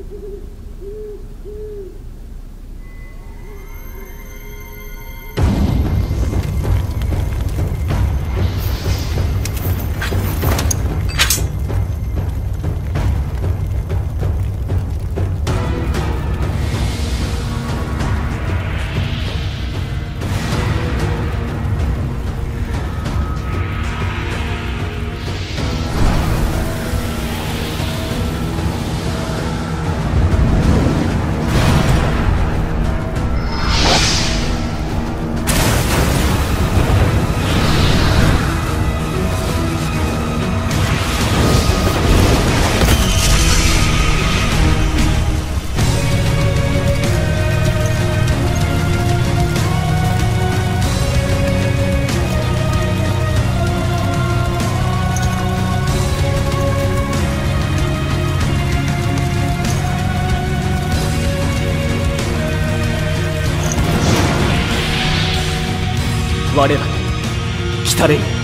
Thank you. 我らに来たれよ。